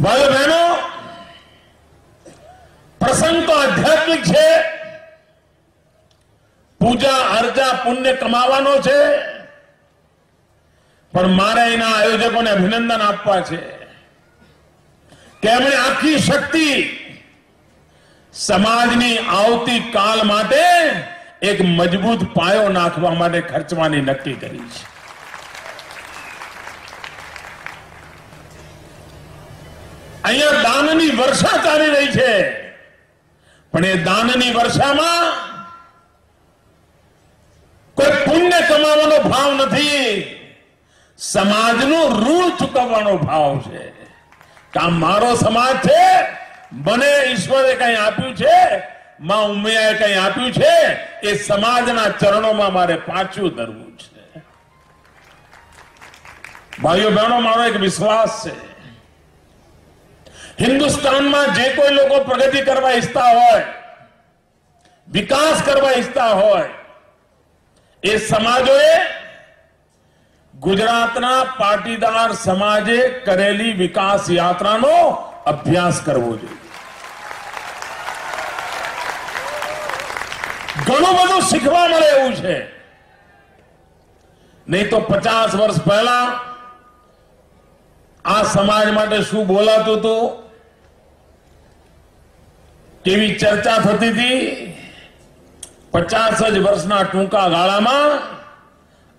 ભાઈઓ બહેનો, પ્રસંગ તો આધ્યાત્મિક છે. પૂજા અર્જા પુણ્ય કમાવાનો છે. પણ મારે એના આયોજકોને અભિનંદન આપવા છે. કે એમણે આખી શક્તિ સમાજની આવતી કાલ માટે એક મજબૂત પાયો નાખવા માટે ખર્ચવાની નક્કી કરી છે. અહીંયા દાનની વર્ષા ચાલી રહી છે. પણ એ દાનની વર્ષામાં કોઈ પુણ્ય કમાવાનો ભાવ નથી. સમાજનું ઋણ ચૂકવવાનો ભાવ છે. કામ મારો સમાજ છે, મને ઈશ્વરે કઈ આપ્યું છે, માં ઉમિયાએ કઈ આપ્યું છે, એ સમાજના ચરણોમાં મારે પાછું ધરવું છે. ભાઈઓ, બહેનો, મારો એક વિશ્વાસ છે. હિન્દુસ્તાનમાં જે કોઈ લોકો પ્રગતિ કરવા ઈચ્છતા હોય, વિકાસ કરવા ઈચ્છતા હોય, એ સમાજોએ ગુજરાતના પાટીદાર સમાજે કરેલી વિકાસ યાત્રાનો અભ્યાસ કરવો જોઈએ. ઘણું બધું શીખવા મળે એવું છે. નહીં તો પચાસ વર્ષ પહેલા આ સમાજ માટે શું બોલાતું હતું? કેવી ચર્ચા થતી હતી. પચાસ જ વર્ષના ટૂંકા ગાળામાં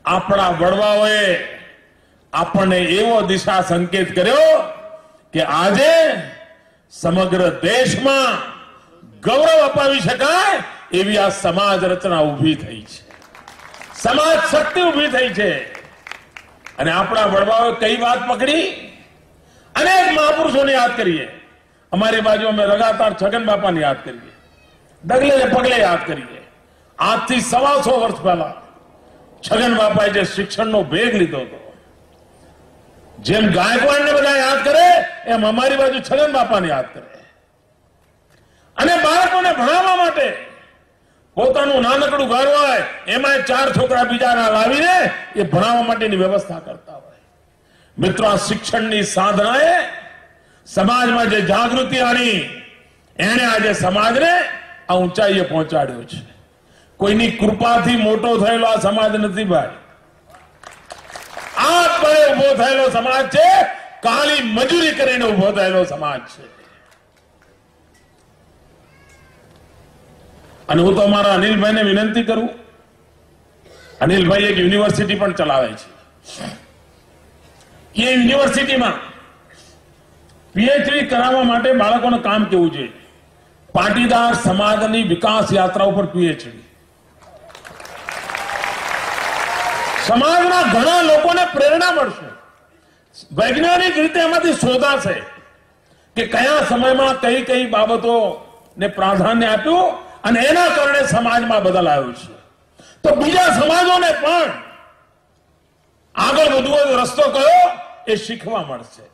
આપણા વડવાઓએ આપણને એવો દિશા સંકેત કર્યો કે આજે સમગ્ર દેશમાં ગૌરવ અપાવી શકાય એવી આ સમાજ રચના ઊભી થઈ છે. સમાજ શક્તિ ઊભી થઈ છે. અને આપણા વડવાઓએ કઈ વાત પકડી? અનેક મહાપુરુષોને યાદ કરીએ. અમારી બાજુ અમે લગાતાર છગન બાપાને યાદ કરીએ. ડગલે પગલે યાદ કરીએ. આજથી સવાસો વર્ષ પહેલા છગન બાપાએ જે શિક્ષણનો ભેગ લીધો હતો, જેમ ગાયકવાડને બધા યાદ કરે, એમ અમારી બાજુ છગન બાપાને યાદ કરે. અને બાળકોને ભણાવવા માટે પોતાનું નાનકડું ઘર હોય એમાં ચાર છોકરા બીજાના લાવીને એ ભણાવવા માટેની વ્યવસ્થા કરતા હોય. મિત્રો, આ શિક્ષણની સાધનાએ સમાજમાં જે જાગૃતિ આણી એણે આજે સમાજને આ ઊંચાઈએ પહોંચાડ્યો છે. કોઈની કૃપાથી મોટો થયેલો આ સમાજ નથી ભાઈ. આ બળે ઊભો થયેલો સમાજ છે, કાલી મજૂરી કરીને ઊભો થયેલો સમાજ છે. અને હું તો અમારા અનિલભાઈને વિનંતી કરું. અનિલભાઈ એક યુનિવર્સિટી પણ ચલાવે છે. એ યુનિવર્સિટીમાં પીએચડી કરાવવા માટે બાળકોને કામ કેવું છે પાટીદાર સમાજની વિકાસ યાત્રા ઉપર પીએચડી સમાજના ઘણા લોકોને પ્રેરણા મળશે. વૈજ્ઞાનિક રીતે એમાંથી શોધાશે કે કયા સમયમાં કઈ કઈ બાબતોને પ્રાધાન્ય આપ્યું અને એના કારણે સમાજમાં બદલ આવ્યો છે. તો બીજા સમાજોને પણ આગળ વધવો રસ્તો કયો એ શીખવા મળશે.